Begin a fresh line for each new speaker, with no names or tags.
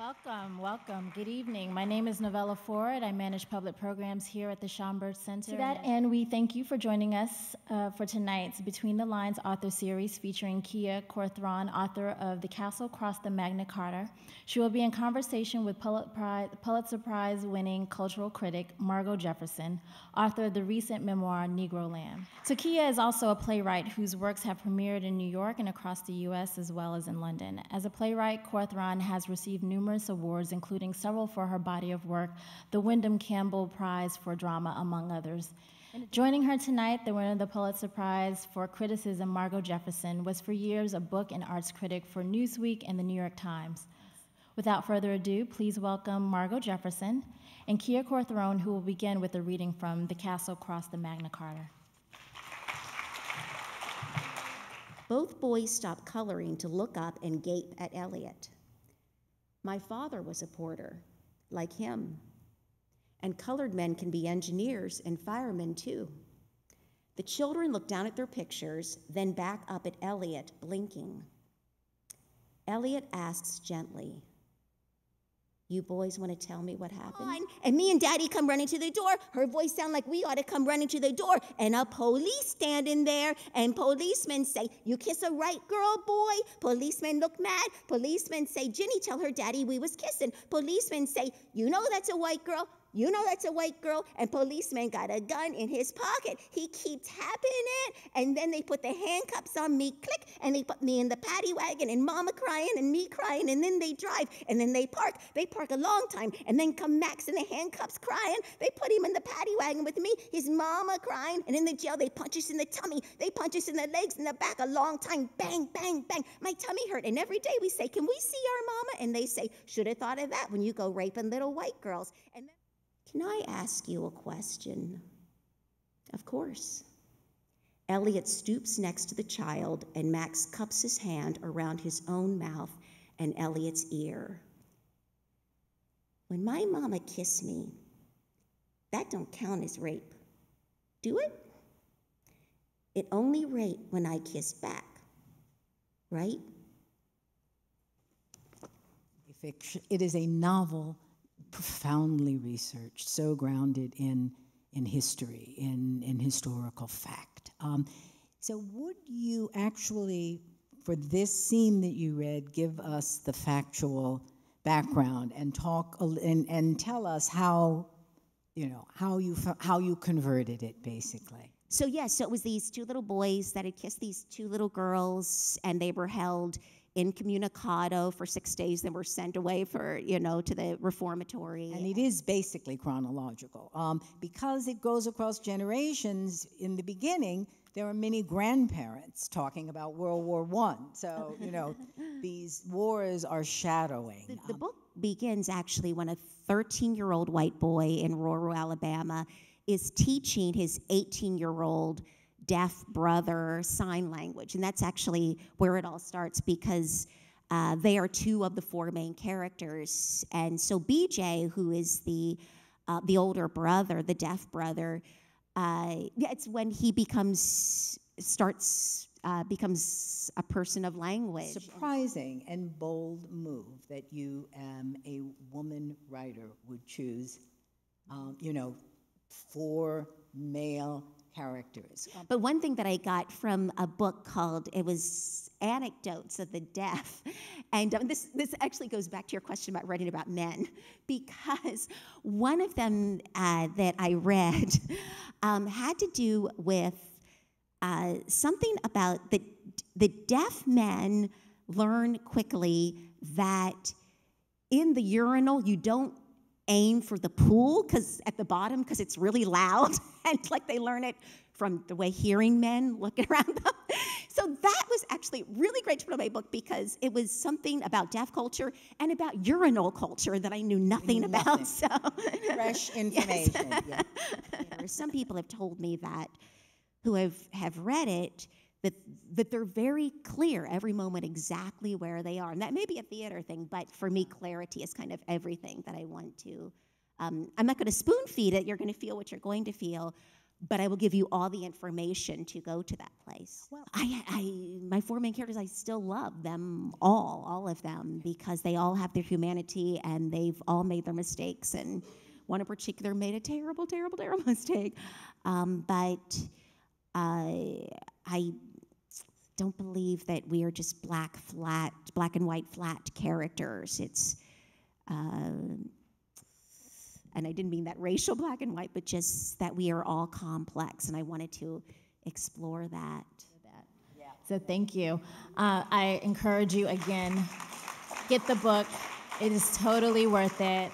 Welcome, welcome. Good evening. My name is Novella Ford. I manage public programs here at the Schomburg Center. To that end, we thank you for joining us uh, for tonight's Between the Lines author series featuring Kia Corthron, author of The Castle Cross the Magnet Carter. She will be in conversation with Pulitzer Prize winning cultural critic Margo Jefferson, author of the recent memoir Negroland. So, Kia is also a playwright whose works have premiered in New York and across the U.S. as well as in London. As a playwright, Corthron has received numerous numerous awards, including several for her body of work, the Windham Campbell Prize for Drama, among others. Joining her tonight, the winner of the Pulitzer Prize for Criticism, Margo Jefferson, was for years a book and arts critic for Newsweek and the New York Times. Without further ado, please welcome Margo Jefferson and Kia Corthron, who will begin with a reading from The Castle Cross the Magnet Carter.
Both boys stopped coloring to look up and gape at Eliot. My father was a porter, like him. And colored men can be engineers and firemen too. The children looked down at their pictures, then back up at Elliot, blinking. Elliot asks gently, you boys want to tell me what happened?
And me and Daddy come running to the door. Her voice sound like we ought to come running to the door. And a police standing there. And policemen say, You kiss a right girl, boy. Policemen look mad. Policemen say, Ginny, tell her daddy we was kissing. Policemen say, You know that's a white girl. You know that's a white girl, and policeman got a gun in his pocket. He keep tapping it, and then they put the handcuffs on me, click, and they put me in the paddy wagon, and mama crying and me crying, and then they drive, and then they park. They park a long time, and then come Max in the handcuffs crying. They put him in the paddy wagon with me, his mama crying, and in the jail they punch us in the tummy, they punch us in the legs, in the back a long time, bang, bang, bang. My tummy hurt, and every day we say, "Can we see our mama?" And they say, "Should have thought of that when you go raping little white girls." And then
can I ask you a question? Of course. Eliot stoops next to the child, and Max cups his hand around his own mouth and Eliot's ear. When my mama kissed me, that don't count as rape. Do it? It only rape when I kiss back, right?
It is a novel profoundly researched, so grounded in, in history, in, in historical fact. Um, so, would you actually, for this scene that you read, give us the factual background and talk and, and tell us how, you know, how you how you converted it, basically?
So yes, yeah, so it was these two little boys that had kissed these two little girls, and they were held incommunicado for six days, then were sent away for, you know, to the reformatory.
And it is basically chronological. Um, because it goes across generations, in the beginning, there are many grandparents talking about World War One. So, you know, these wars are shadowing.
The, the um, book begins actually when a 13 year old white boy in rural Alabama is teaching his 18 year old deaf brother sign language. And that's actually where it all starts because uh, they are two of the four main characters. And so BJ, who is the uh, the older brother, the deaf brother, uh, it's when he becomes starts uh, becomes a person of language.
Surprising and bold move that you, um, a woman writer, would choose. Um, you know, four male characters.
But one thing that I got from a book called it was Anecdotes of the Deaf, and um, this this actually goes back to your question about writing about men, because one of them uh, that I read um, had to do with uh, something about the the deaf men learn quickly that in the urinal you don't aim for the pool because at the bottom because it's really loud and like they learn it from the way hearing men looking around them. So that was actually really great to put in my book because it was something about deaf culture and about urinal culture that I knew nothing, nothing. about. So
fresh information. Yes.
Yeah. yeah. Some people have told me that who have, have read it that, that they're very clear every moment exactly where they are. And that may be a theater thing, but for me, clarity is kind of everything that I want to. Um, I'm not going to spoon feed it, you're going to feel what you're going to feel. but I will give you all the information to go to that place. Well, I, I, my four main characters, I still love them all, all of them, because they all have their humanity and they've all made their mistakes. And one in particular made a terrible, terrible, terrible mistake. Um, but uh, I don't believe that we are just black, flat, black and white, flat characters. It's uh, and I didn't mean that racial black and white, but just that we are all complex, and I wanted to explore that.
So thank you. Uh, I encourage you again, get the book. It is totally worth it.